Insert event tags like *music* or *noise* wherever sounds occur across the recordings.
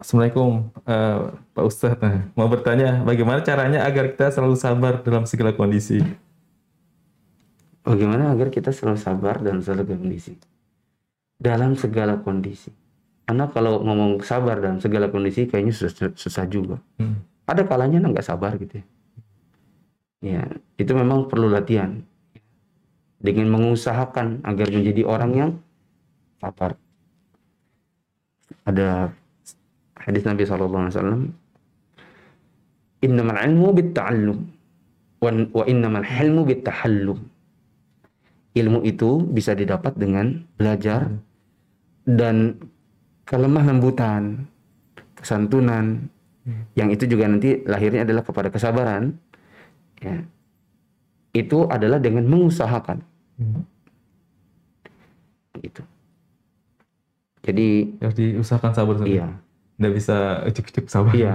Assalamualaikum eh, Pak Ustadz. Nah, mau bertanya bagaimana caranya agar kita selalu sabar dalam segala kondisi? Bagaimana agar kita selalu sabar dalam segala kondisi? Dalam segala kondisi. Karena kalau ngomong sabar dalam segala kondisi kayaknya susah, susah juga. Hmm. Ada kalanya nggak sabar gitu ya. Ya, itu memang perlu latihan. Dengan mengusahakan agar menjadi orang yang sabar. Ada hadis Nabi Shallallahu Alaihi Wasallam innamal ilmu bitta'allum wa, wa innamal hilmu bittahallum. Ilmu itu bisa didapat dengan belajar dan kelemah lembutan kesantunan. Yang itu juga nanti lahirnya adalah kepada kesabaran. Ya. Itu adalah dengan mengusahakan. Hmm. gitu. Jadi Harus diusahakan sabar. Ustadz. iya Nggak bisa ujuk-ujuk sabar. iya.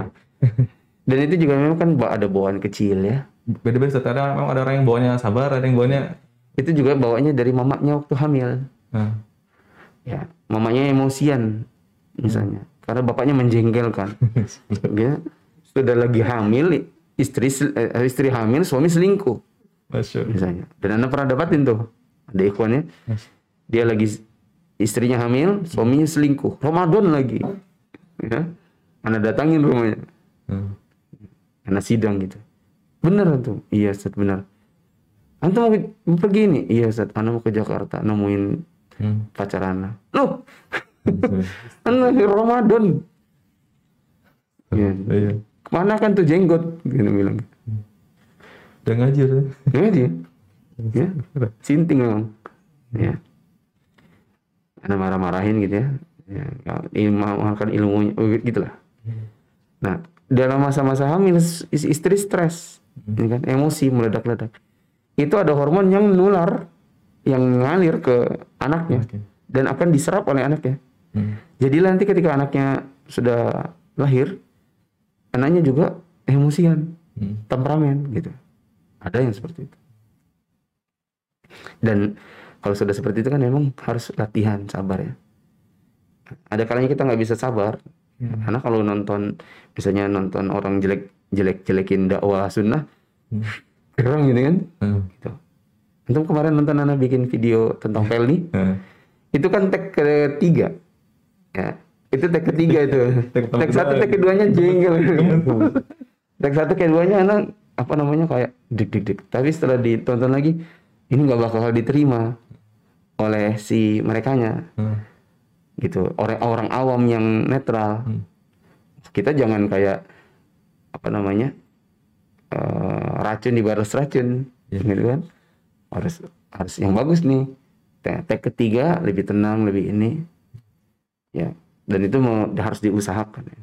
Dan itu juga memang kan ada bawaan kecil ya. Beda-beda. Ada memang ada orang yang bawanya sabar, ada yang bawanya. itu juga bawanya dari mamanya waktu hamil. Nah, ya mamanya emosian misalnya. Karena bapaknya menjengkelkan dia *laughs* sudah lagi hamil istri eh, istri hamil suami selingkuh. Masya misalnya. Dan anda pernah dapatin tuh ada ikhwannya. Dia lagi istrinya hamil suaminya selingkuh. Ramadan lagi ya anda datangin rumahnya? Hmm. karena sidang gitu. Bener tuh iya Ustaz benar antum mau, pergi ini? Iya Ustaz. Anda mau ke Jakarta nemuin Hmm. pacar anda loh! *laughs* Anda di Ramadan. Iya. Iya. ke mana kan tuh jenggot? Gitu bilang. Udah ngaji. Ustadz. ya? Dia ya. Sinting memang. Ya. Karena marah-marahin gitu ya ya ilmu makan ilmunya oh, gitulah nah dalam masa-masa hamil is- istri stres ya kan emosi meledak-ledak itu ada hormon yang nular yang ngalir ke anaknya dan akan diserap oleh anaknya Hmm. jadi nanti ketika anaknya sudah lahir anaknya juga emosian Hmm. temperamen gitu. Ada yang seperti itu. Dan kalau sudah seperti itu kan memang harus latihan sabar ya. Ada kalanya kita nggak bisa sabar Hmm. karena kalau nonton misalnya nonton orang jelek jelek jelekin dakwah sunnah Hmm. *laughs* keren gitu kan. Hmm. Gitu. Antum kemarin nonton anak bikin video tentang Pelni Hmm. itu kan tag ketiga ya itu tag ketiga itu *laughs* Tag *laughs* tag satu tag keduanya jengkel tag satu keduanya anak apa namanya kayak dik dik dik tapi setelah ditonton lagi ini nggak bakal diterima oleh si merekanya Hmm. Gitu orang orang awam yang netral Hmm. kita jangan kayak apa namanya eh, racun di baras racun Iya. gitu kan harus harus yang bagus nih tag ketiga lebih tenang lebih ini ya dan itu mau harus diusahakan ya.